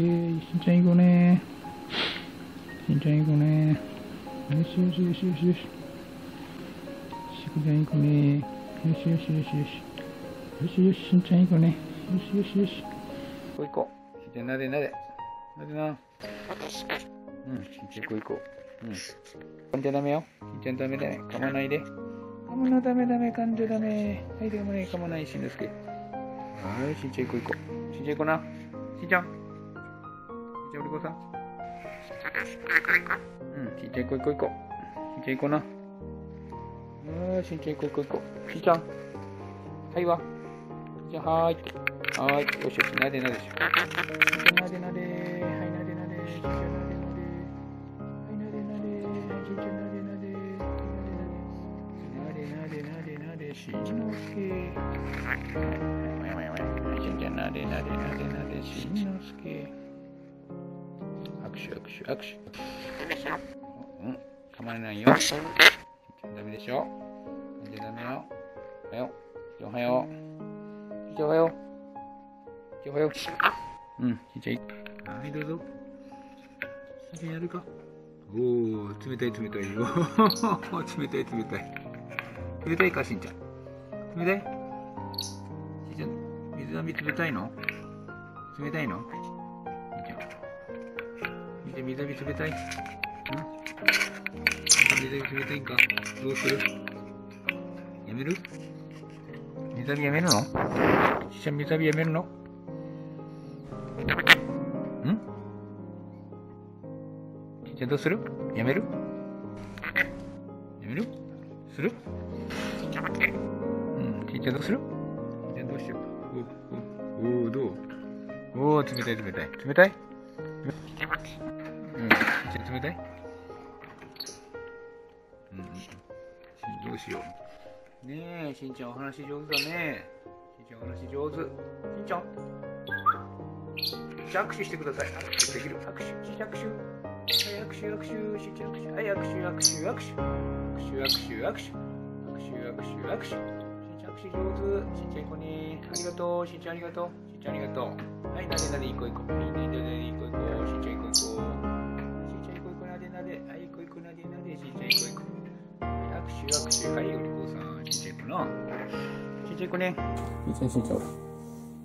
ケー。しんちゃん行こうね。しんちゃん行こうね。よしよしよしよしよし。しくちゃん行こうね。よしよしよしよし。よしよし、しんちゃん行こうね。よしよしよし。こう行こう。しんちゃんなでなで。なでな。うん、しんちゃん行こう行こう。うん。噛んじゃダメよ。しんちゃんダメだね。噛まないで。噛むのダメダメ、噛んじゃダメ。はい、でもね、噛まないしんのすけ。はい、しんちゃん行こう行こう。しんちゃん行こうな。しんちゃん。しんちゃん、おりこさん。うん、しんちゃん行こう行こう行こう。しんちゃん行こうな。あー、しんちゃん行こう行こう行こう。しんちゃん。はいわ。じゃあ、はーい。はーい。よしよし、なでなでしょ。なでなで。はい、なでなで。しんちゃんなでなで。はい、なでなで。んちゃんなでなで。なでなでなでなで。しんのすけ。んちゃんなでなでなでなで。しんのすけ。握手握手握手。うん、噛まれないよ。ダメでしょ？なんでダメよ。おはよう。おはよう。おはよう。おはよう。うん、ちゃんいはい、どうぞ。しんちゃんやるか？おー、冷たい冷たいよ。冷たい 冷たい。冷たいか、しんちゃん。冷たい？しんちゃん、水飲み冷たいの？冷たいの？見て、水浴び冷たい？ん？水浴び冷たいんか？どうする？やめる？水浴びやめるの？ちゃん水浴びやめるの？ん？しんちゃんどうする？やめる？やめる？する？うん、しんちゃんどうする？ちゃんどうしようお、お、おどう？おお、冷たい冷たい。冷たい？うん、ち冷たい？うん、しどうしよう。ねえ、しんちゃんお話上手だね。しんちゃんお話上手。しんちゃん。握手してください。握手できる。握手。握手。はい、握手、握手。しんちゃん握手。はい、握手、握手、握手。握手、握手、握手。握手、握手、握手。しんちゃん握手上手。しんちゃんこに。ありがとう。しんちゃんありがとう。しんちゃんありがとう。はい、なでなで、いこいこ。いいね、なで、いこいこ。しんちゃんん。しんちゃいこな。しんちゃんいこね。しんちゃん、しんちゃん。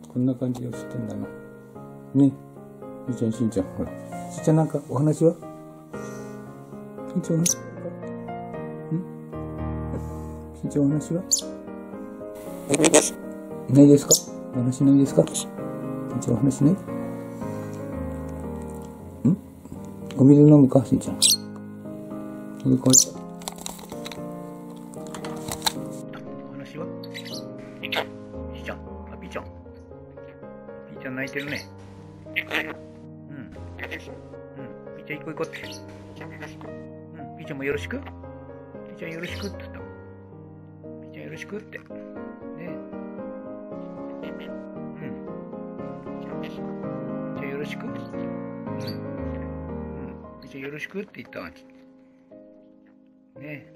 こんな感じで写ってんだな。ね。しんちゃん、しんちゃん。ほら。しんちゃんなんかお話は？しんちゃんお話んしんちゃんお話は？ないですか？お話ないですか？しんちゃんお話ない？ん？お水飲むかしんちゃん。喉乾いた。お話はしんちゃん。あ、ピーちゃん。ピーちゃん泣いてるね。うん。うん。ピーちゃん行こう行こうって。うん。ピーちゃんもよろしくピーちゃんよろしくって言った。ピーちゃんよろしくって。ね。うん。ピーちゃんよろしくうん。うん。ピーちゃんよろしくって言った。ね。